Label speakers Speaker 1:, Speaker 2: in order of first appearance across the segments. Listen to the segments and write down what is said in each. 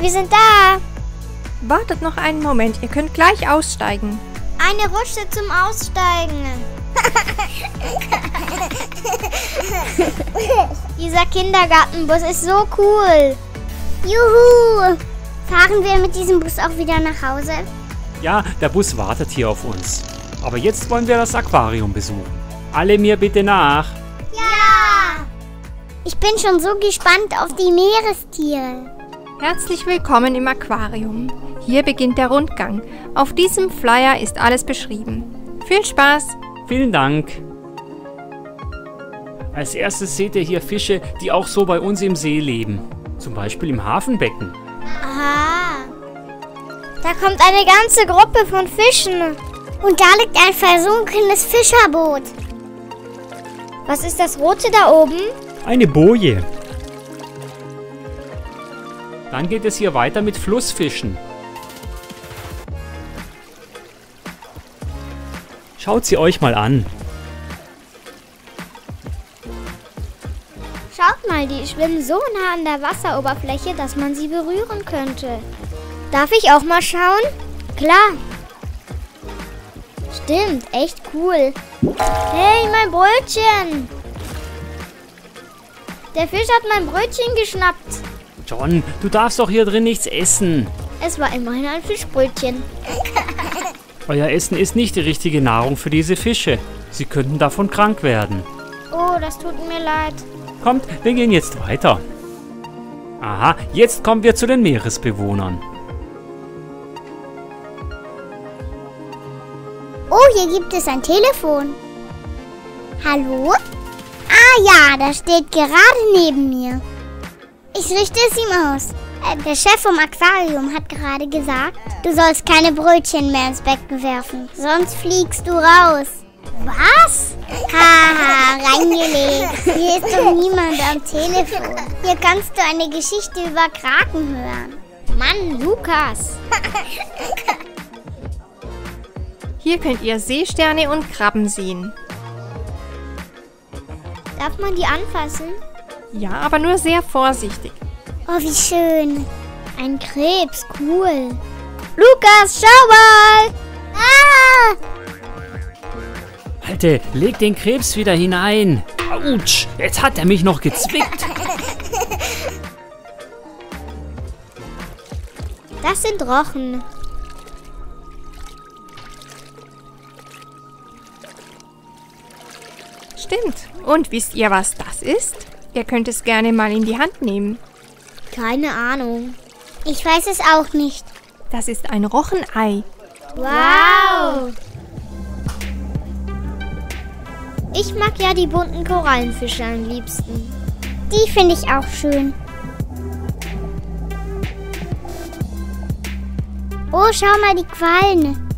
Speaker 1: Wir sind da.
Speaker 2: Wartet noch einen Moment, ihr könnt gleich aussteigen.
Speaker 1: Eine Rutsche zum Aussteigen. Dieser Kindergartenbus ist so cool. Juhu! Fahren wir mit diesem Bus auch wieder nach Hause?
Speaker 3: Ja, der Bus wartet hier auf uns. Aber jetzt wollen wir das Aquarium besuchen. Alle mir bitte nach.
Speaker 1: Ja! Ich bin schon so gespannt auf die Meerestiere.
Speaker 2: Herzlich willkommen im Aquarium. Hier beginnt der Rundgang. Auf diesem Flyer ist alles beschrieben. Viel Spaß!
Speaker 3: Vielen Dank. Als erstes seht ihr hier Fische, die auch so bei uns im See leben. Zum Beispiel im Hafenbecken.
Speaker 1: Aha. Da kommt eine ganze Gruppe von Fischen. Und da liegt ein versunkenes Fischerboot. Was ist das Rote da oben?
Speaker 3: Eine Boje. Dann geht es hier weiter mit Flussfischen. Schaut sie euch mal an.
Speaker 1: Schaut mal, die schwimmen so nah an der Wasseroberfläche, dass man sie berühren könnte. Darf ich auch mal schauen? Klar. Stimmt, echt cool. Hey, mein Brötchen. Der Fisch hat mein Brötchen geschnappt.
Speaker 3: John, du darfst doch hier drin nichts essen.
Speaker 1: Es war immerhin ein Fischbrötchen.
Speaker 3: Euer Essen ist nicht die richtige Nahrung für diese Fische. Sie könnten davon krank werden.
Speaker 1: Oh, das tut mir leid.
Speaker 3: Kommt, wir gehen jetzt weiter. Aha, jetzt kommen wir zu den Meeresbewohnern.
Speaker 1: Oh, hier gibt es ein Telefon. Hallo? Ah ja, das steht gerade neben mir. Ich richte es ihm aus. Äh, der Chef vom Aquarium hat gerade gesagt, du sollst keine Brötchen mehr ins Becken werfen, sonst fliegst du raus. Was? Haha, reingelegt. Hier ist doch niemand am Telefon. Hier kannst du eine Geschichte über Kraken hören. Mann, Lukas.
Speaker 2: Hier könnt ihr Seesterne und Krabben sehen.
Speaker 1: Darf man die anfassen?
Speaker 2: Ja, aber nur sehr vorsichtig.
Speaker 1: Oh, wie schön. Ein Krebs, cool. Lukas, schau mal. Ah!
Speaker 3: Alte, leg den Krebs wieder hinein. Autsch, jetzt hat er mich noch gezwickt.
Speaker 1: Das sind Rochen.
Speaker 2: Stimmt. Und wisst ihr, was das ist? Ihr könnt es gerne mal in die Hand nehmen.
Speaker 1: Keine Ahnung. Ich weiß es auch nicht.
Speaker 2: Das ist ein Rochenei.
Speaker 1: Wow! Ich mag ja die bunten Korallenfische am liebsten. Die finde ich auch schön. Oh, schau mal die Quallen.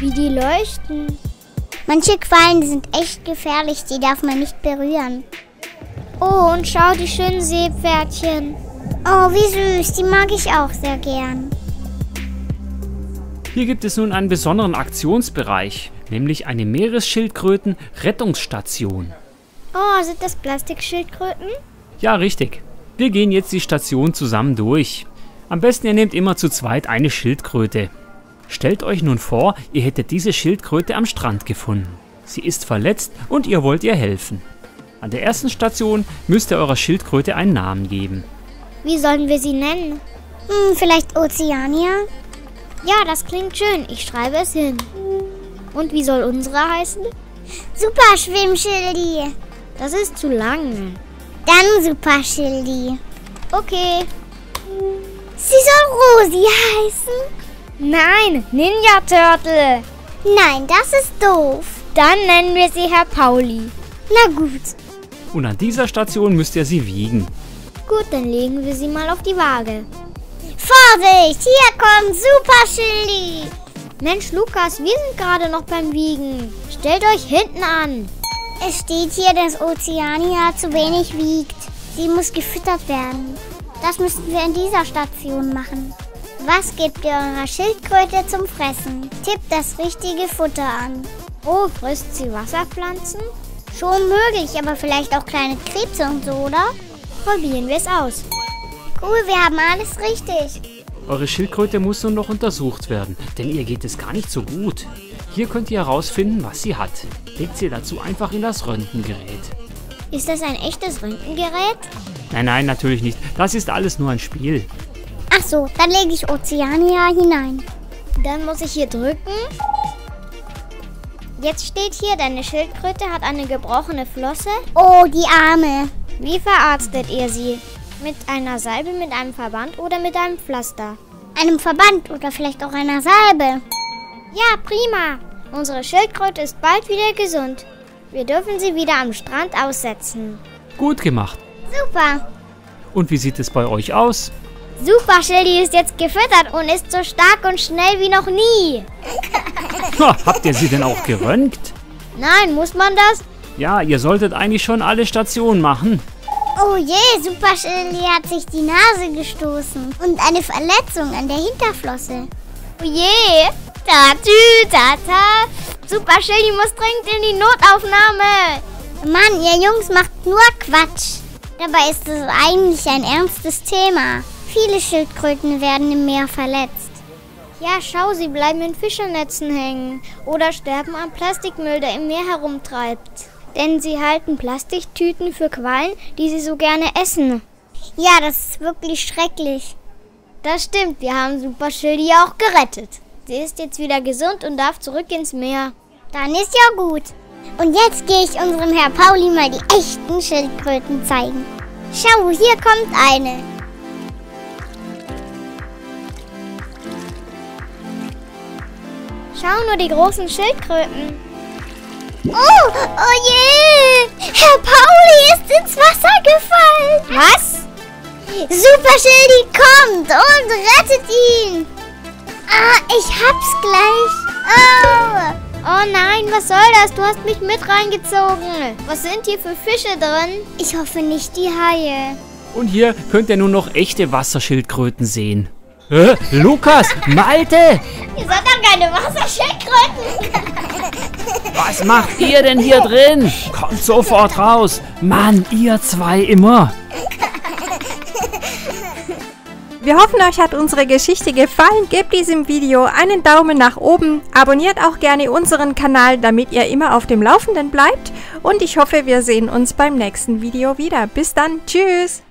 Speaker 1: Wie die leuchten. Manche Quallen sind echt gefährlich, die darf man nicht berühren. Oh, und schau die schönen Seepferdchen. Oh, wie süß, die mag ich auch sehr gern.
Speaker 3: Hier gibt es nun einen besonderen Aktionsbereich, nämlich eine Meeresschildkröten-Rettungsstation.
Speaker 1: Oh, sind das Plastikschildkröten?
Speaker 3: Ja, richtig. Wir gehen jetzt die Station zusammen durch. Am besten ihr nehmt immer zu zweit eine Schildkröte. Stellt euch nun vor, ihr hättet diese Schildkröte am Strand gefunden. Sie ist verletzt und ihr wollt ihr helfen. An der ersten Station müsst ihr eurer Schildkröte einen Namen geben.
Speaker 1: Wie sollen wir sie nennen? Hm, vielleicht Ozeania? Ja, das klingt schön. Ich schreibe es hin. Und wie soll unsere heißen? Super Schwimmschildi. Das ist zu lang. Dann Super Schildi. Okay. Sie soll Rosi heißen? Nein, Ninja Turtle. Nein, das ist doof. Dann nennen wir sie Herr Pauli. Na gut.
Speaker 3: Und an dieser Station müsst ihr sie wiegen.
Speaker 1: Gut, dann legen wir sie mal auf die Waage. Vorsicht, hier kommt Super Schildi. Mensch, Lukas, wir sind gerade noch beim Wiegen. Stellt euch hinten an. Es steht hier, dass Ozeania zu wenig wiegt. Sie muss gefüttert werden. Das müssten wir in dieser Station machen. Was gebt ihr eurer Schildkröte zum Fressen? Tippt das richtige Futter an. Oh, frisst sie Wasserpflanzen? Schon möglich, aber vielleicht auch kleine Krebse und so, oder? Probieren wir es aus. Cool, wir haben alles richtig.
Speaker 3: Eure Schildkröte muss nun noch untersucht werden, denn ihr geht es gar nicht so gut. Hier könnt ihr herausfinden, was sie hat. Legt sie dazu einfach in das Röntgengerät.
Speaker 1: Ist das ein echtes Röntgengerät?
Speaker 3: Nein, nein, natürlich nicht. Das ist alles nur ein Spiel.
Speaker 1: Ach so, dann lege ich Ozeania hinein. Dann muss ich hier drücken. Jetzt steht hier, deine Schildkröte hat eine gebrochene Flosse. Oh, die Arme. Wie verarztet ihr sie? Mit einer Salbe, mit einem Verband oder mit einem Pflaster? Einem Verband oder vielleicht auch einer Salbe. Ja, prima. Unsere Schildkröte ist bald wieder gesund. Wir dürfen sie wieder am Strand aussetzen.
Speaker 3: Gut gemacht.
Speaker 1: Super.
Speaker 3: Und wie sieht es bei euch aus?
Speaker 1: Super, Schildi ist jetzt gefüttert und ist so stark und schnell wie noch nie.
Speaker 3: Ha, habt ihr sie denn auch geröntgt?
Speaker 1: Nein, muss man das?
Speaker 3: Ja, ihr solltet eigentlich schon alle Stationen machen.
Speaker 1: Oh je, Super Schildi hat sich die Nase gestoßen. Und eine Verletzung an der Hinterflosse. Oh je. Tatü, tata. Super Schildi muss dringend in die Notaufnahme. Mann, ihr Jungs macht nur Quatsch. Dabei ist es eigentlich ein ernstes Thema. Viele Schildkröten werden im Meer verletzt. Ja, schau, sie bleiben in Fischernetzen hängen oder sterben am Plastikmüll, der im Meer herumtreibt. Denn sie halten Plastiktüten für Quallen, die sie so gerne essen. Ja, das ist wirklich schrecklich. Das stimmt, wir haben Super Schildi auch gerettet. Sie ist jetzt wieder gesund und darf zurück ins Meer. Dann ist ja gut. Und jetzt gehe ich unserem Herr Pauli mal die echten Schildkröten zeigen. Schau, hier kommt eine. Schau nur die großen Schildkröten. Oh, oh je! Herr Pauli ist ins Wasser gefallen. Was? Super Schildi kommt und rettet ihn. Ah, ich hab's gleich. Oh. Oh nein, was soll das? Du hast mich mit reingezogen. Was sind hier für Fische drin? Ich hoffe nicht die Haie.
Speaker 3: Und hier könnt ihr nur noch echte Wasserschildkröten sehen. Äh, Lukas, Malte,
Speaker 1: Ihr seid keine Wasserschildkröten.
Speaker 3: was macht ihr denn hier drin? Kommt sofort raus. Mann, ihr zwei immer.
Speaker 2: Wir hoffen, euch hat unsere Geschichte gefallen. Gebt diesem Video einen Daumen nach oben. Abonniert auch gerne unseren Kanal, damit ihr immer auf dem Laufenden bleibt. Und ich hoffe, wir sehen uns beim nächsten Video wieder. Bis dann. Tschüss.